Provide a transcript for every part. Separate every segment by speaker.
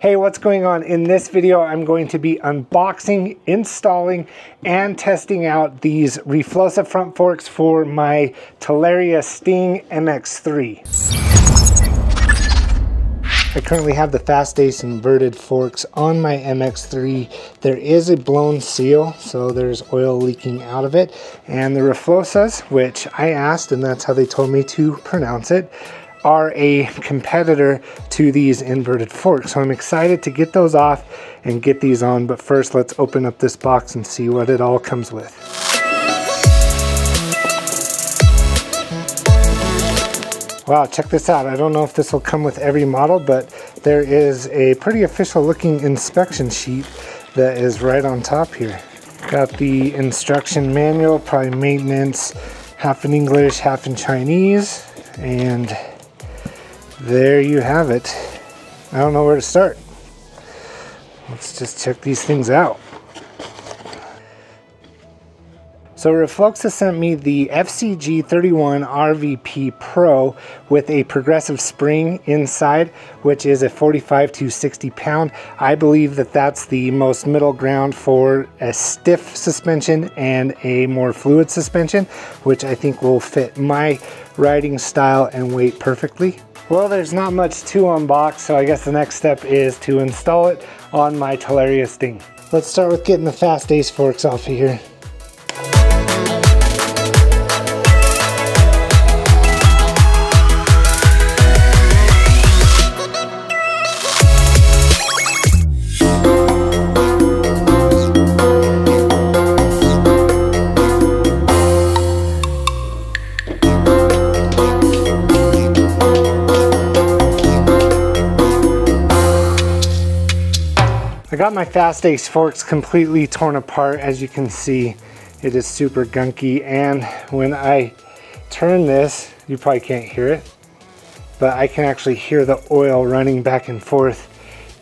Speaker 1: Hey, what's going on? In this video, I'm going to be unboxing, installing, and testing out these RFlo-Xa front forks for my Talaria Sting MX3. I currently have the Fast Ace inverted forks on my MX3. There is a blown seal, so there's oil leaking out of it. And the RFlo-Xas, which I asked, and that's how they told me to pronounce it, are a competitor to these inverted forks. So I'm excited to get those off and get these on. But first, let's open up this box and see what it all comes with. Wow, check this out. I don't know if this will come with every model, but there is a pretty official looking inspection sheet that is right on top here. Got the instruction manual, probably maintenance, half in English, half in Chinese, and there you have it. I don't know where to start. Let's just check these things out. So RFlo-Xa sent me the FCG 31 RVP Pro with a progressive spring inside, which is a 45 to 60 pound. I believe that that's the most middle ground for a stiff suspension and a more fluid suspension, which I think will fit my riding style and weight perfectly. Well, there's not much to unbox, so I guess the next step is to install it on my Talaria Sting. Let's start with getting the Fast Ace forks off of here. Got my Fast Ace forks completely torn apart. As you can see, it is super gunky. And when I turn this, you probably can't hear it, but I can actually hear the oil running back and forth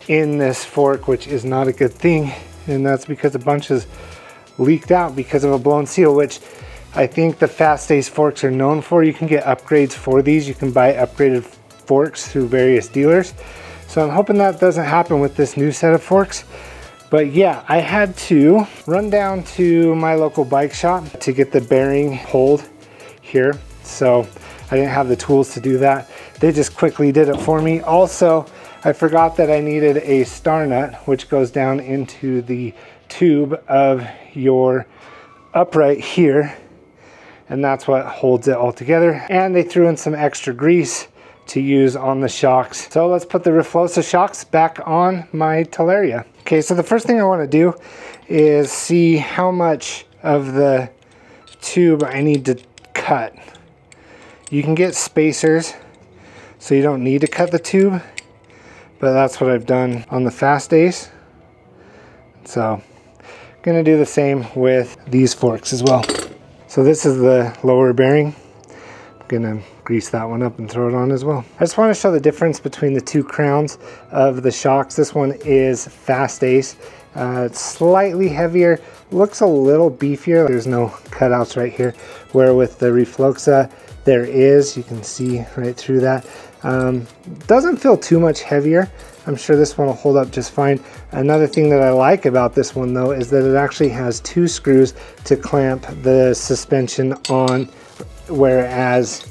Speaker 1: in this fork, which is not a good thing. And that's because a bunch is leaked out because of a blown seal, which I think the Fast Ace forks are known for. You can get upgrades for these. You can buy upgraded forks through various dealers. So I'm hoping that doesn't happen with this new set of forks. But yeah, I had to run down to my local bike shop to get the bearing hold here. So I didn't have the tools to do that. They just quickly did it for me. Also, I forgot that I needed a star nut, which goes down into the tube of your upright here. And that's what holds it all together. And they threw in some extra grease to use on the shocks. So let's put the RFlo-Xa shocks back on my Talaria. Okay, so the first thing I want to do is see how much of the tube I need to cut. You can get spacers, so you don't need to cut the tube, but that's what I've done on the Fast Ace. So I'm gonna do the same with these forks as well. So this is the lower bearing. I'm gonna grease that one up and throw it on as well. I just want to show the difference between the two crowns of the shocks. This one is Fast Ace. Uh, it's slightly heavier, looks a little beefier. There's no cutouts right here, where with the RFlo-Xa, there is. You can see right through that. Um, doesn't feel too much heavier. I'm sure this one will hold up just fine. Another thing that I like about this one though is that it actually has two screws to clamp the suspension on, whereas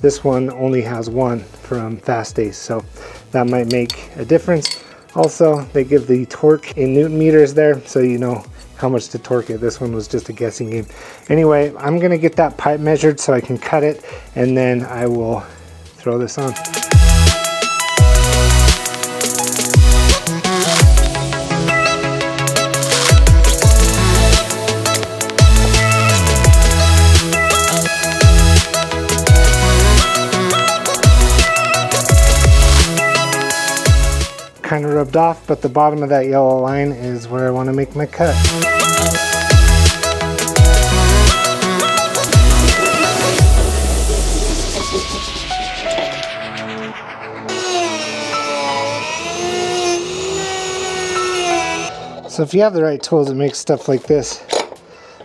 Speaker 1: this one only has one from Fast Ace, so that might make a difference. Also, they give the torque in Newton meters there, so you know how much to torque it. This one was just a guessing game. Anyway, I'm gonna get that pipe measured so I can cut it, and then I will throw this on. Kind of rubbed off, but the bottom of that yellow line is where I want to make my cut. So if you have the right tools, it makes stuff like this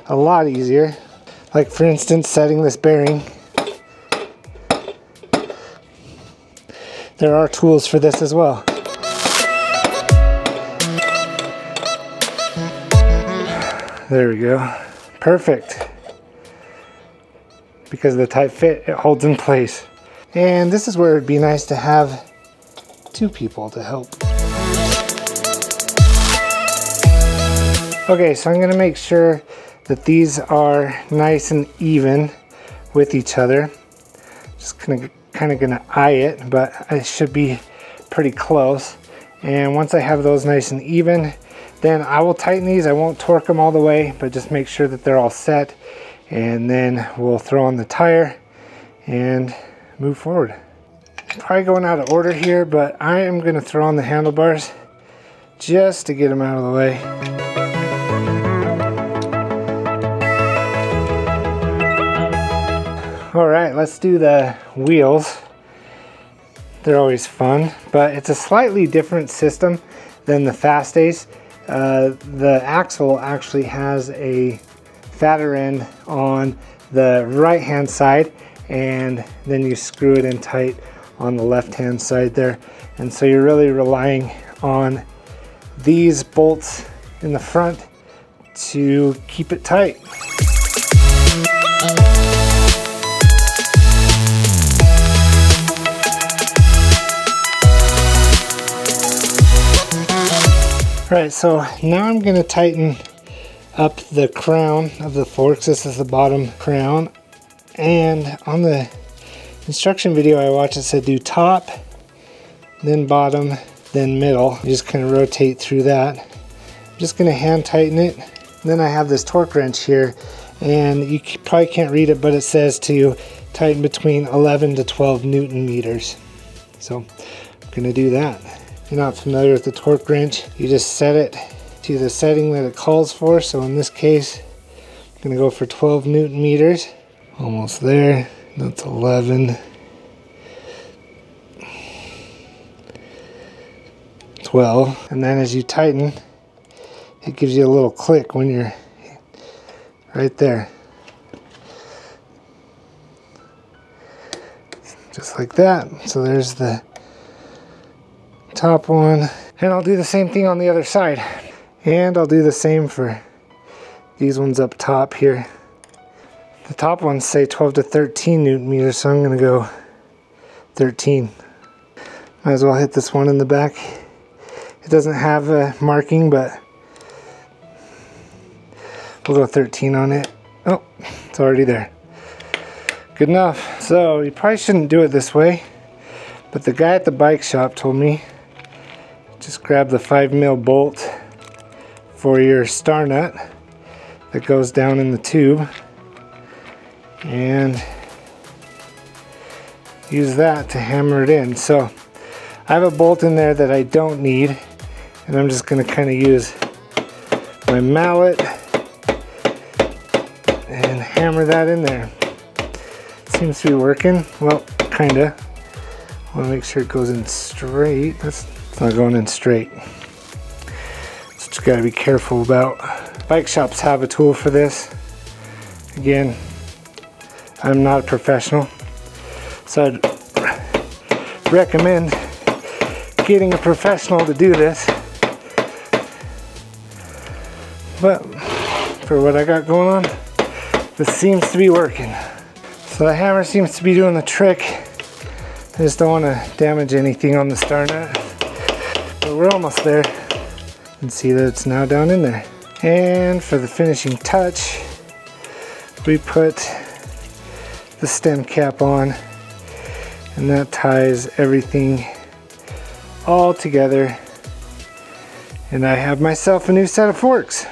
Speaker 1: a lot easier. Like for instance, setting this bearing. There are tools for this as well. There we go. Perfect. Because of the tight fit, it holds in place. And this is where it'd be nice to have two people to help. Okay, so I'm gonna make sure that these are nice and even with each other. Just kind of, kind of gonna eye it, but it should be pretty close. And once I have those nice and even, then I will tighten these. I won't torque them all the way, but just make sure that they're all set. And then we'll throw on the tire and move forward. Probably going out of order here, but I am gonna throw on the handlebars just to get them out of the way. All right, let's do the wheels. They're always fun, but it's a slightly different system than the Fastace. Uh, the axle actually has a fatter end on the right hand side and then you screw it in tight on the left hand side there. And so you're really relying on these bolts in the front to keep it tight. Right, so now I'm going to tighten up the crown of the forks. This is the bottom crown. And on the instruction video I watched, it said do top, then bottom, then middle. You just kind of rotate through that. I'm just going to hand tighten it. Then I have this torque wrench here, and you probably can't read it, but it says to tighten between 11 to 12 newton meters. So I'm going to do that you're not familiar with the torque wrench, you just set it to the setting that it calls for. So in this case, I'm gonna go for 12 newton meters. Almost there, that's 11. 12. And then as you tighten, it gives you a little click when you're right there. Just like that. So there's the top one. And I'll do the same thing on the other side. And I'll do the same for these ones up top here. The top ones say 12 to 13 newton meters, so I'm gonna go 13. Might as well hit this one in the back. It doesn't have a marking, but we'll go 13 on it. Oh, it's already there. Good enough. So you probably shouldn't do it this way, but the guy at the bike shop told me just grab the 5 mil bolt for your star nut that goes down in the tube and use that to hammer it in. So I have a bolt in there that I don't need and I'm just going to kind of use my mallet and hammer that in there. Seems to be working. Well, kinda. I want to make sure it goes in straight. That's it's not going in straight. So just gotta be careful about. Bike shops have a tool for this. Again, I'm not a professional. So I'd recommend getting a professional to do this. But for what I got going on, this seems to be working. So the hammer seems to be doing the trick. I just don't want to damage anything on the star nut. But we're almost there. And see that it's now down in there. And for the finishing touch, we put the stem cap on and that ties everything all together and I have myself a new set of forks.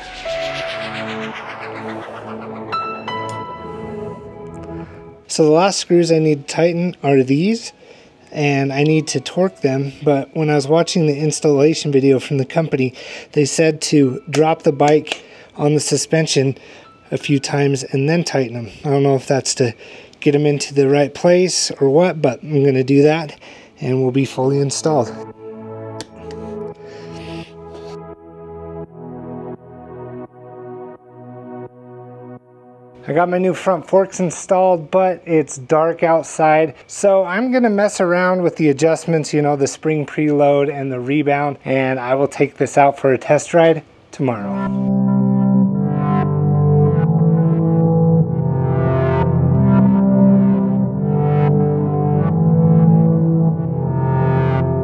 Speaker 1: So the last screws I need to tighten are these and I need to torque them. But when I was watching the installation video from the company, they said to drop the bike on the suspension a few times and then tighten them. I don't know if that's to get them into the right place or what, but I'm going to do that and we'll be fully installed. I got my new front forks installed, but it's dark outside. So I'm gonna mess around with the adjustments, you know, the spring preload and the rebound, and I will take this out for a test ride tomorrow.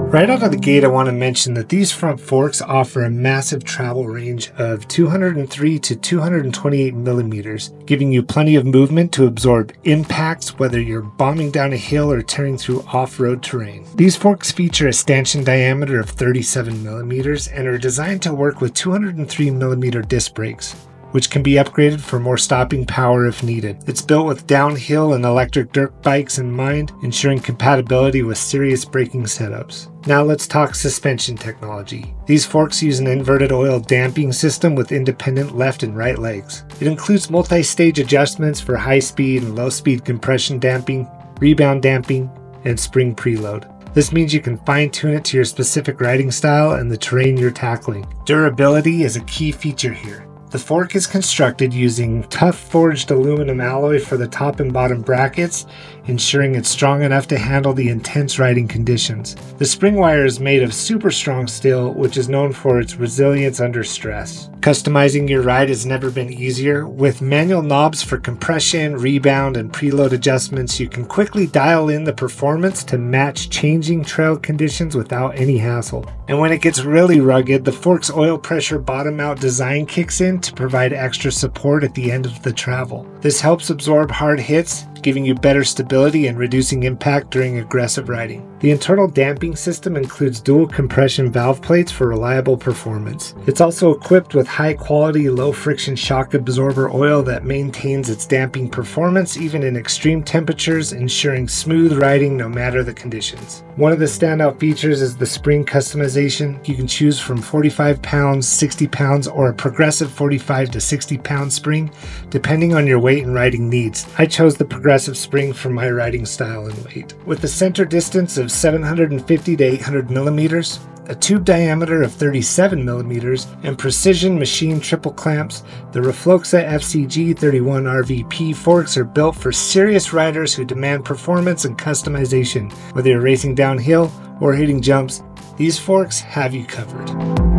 Speaker 1: Right out of the gate, I want to mention that these front forks offer a massive travel range of 203 to 228 millimeters, giving you plenty of movement to absorb impacts whether you're bombing down a hill or tearing through off-road terrain. These forks feature a stanchion diameter of 37 millimeters and are designed to work with 203 millimeter disc brakes, which can be upgraded for more stopping power if needed. It's built with downhill and electric dirt bikes in mind, ensuring compatibility with serious braking setups. Now let's talk suspension technology. These forks use an inverted oil damping system with independent left and right legs. It includes multi-stage adjustments for high speed and low speed compression damping, rebound damping, and spring preload. This means you can fine tune it to your specific riding style and the terrain you're tackling. Durability is a key feature here. The fork is constructed using tough forged aluminum alloy for the top and bottom brackets, ensuring it's strong enough to handle the intense riding conditions. The spring wire is made of super strong steel, which is known for its resilience under stress. Customizing your ride has never been easier. With manual knobs for compression, rebound, and preload adjustments, you can quickly dial in the performance to match changing trail conditions without any hassle. And when it gets really rugged, the fork's oil pressure bottom out design kicks in to provide extra support at the end of the travel. This helps absorb hard hits, giving you better stability and reducing impact during aggressive riding. The internal damping system includes dual compression valve plates for reliable performance. It's also equipped with high quality, low friction shock absorber oil that maintains its damping performance even in extreme temperatures, ensuring smooth riding no matter the conditions. One of the standout features is the spring customization. You can choose from 45 pounds, 60 pounds, or a progressive 45 to 60 pound spring, depending on your weight and riding needs. I chose the progressive spring for my riding style and weight. With a center distance of 750 to 800 millimeters, a tube diameter of 37 millimeters, and precision machine triple clamps, the RFlo-Xa FCG 31 RVP forks are built for serious riders who demand performance and customization. Whether you're racing downhill or hitting jumps, these forks have you covered.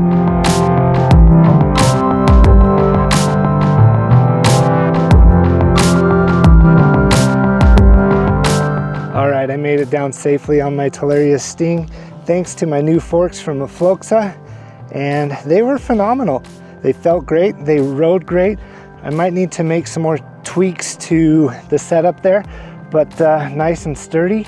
Speaker 1: Right, I made it down safely on my Talaria Sting thanks to my new forks from RFlo-Xa and they were phenomenal. They felt great, they rode great. I might need to make some more tweaks to the setup there, but uh, nice and sturdy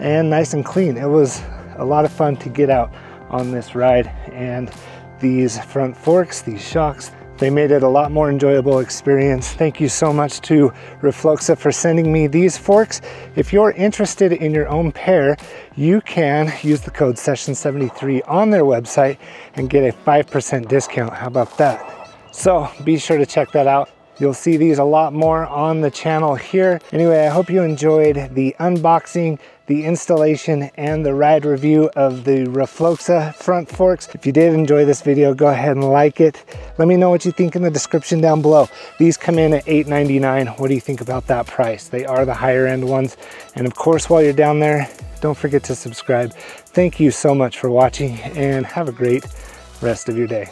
Speaker 1: and nice and clean. It was a lot of fun to get out on this ride and these front forks, these shocks, they made it a lot more enjoyable experience. Thank you so much to RFlo-Xa for sending me these forks. If you're interested in your own pair, you can use the code session73 on their website and get a 5% discount. How about that? So be sure to check that out. You'll see these a lot more on the channel here. Anyway, I hope you enjoyed the unboxing, the installation, and the ride review of the RFlo-Xa front forks. If you did enjoy this video, go ahead and like it. Let me know what you think in the description down below. These come in at $8.99. What do you think about that price? They are the higher end ones. And of course, while you're down there, don't forget to subscribe. Thank you so much for watching and have a great rest of your day.